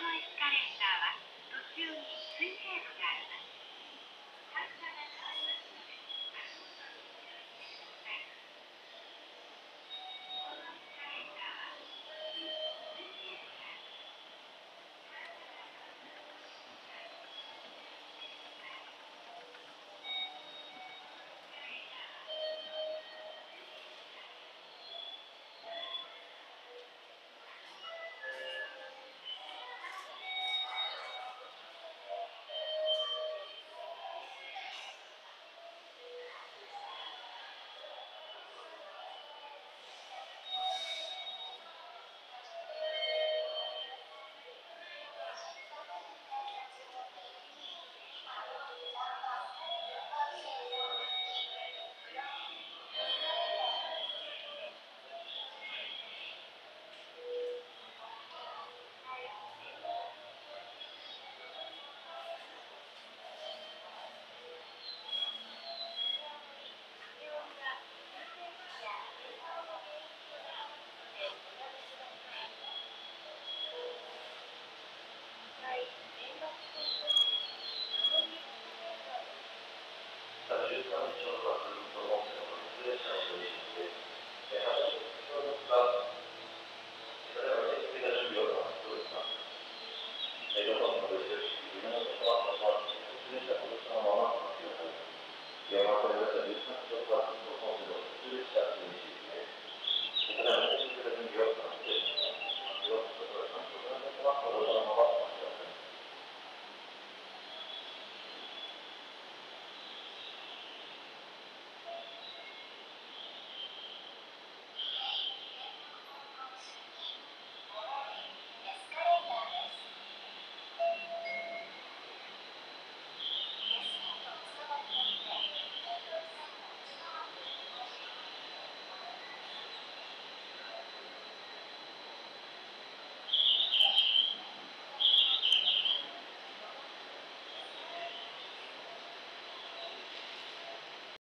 このエスカレーターは途中に水平部これだったり。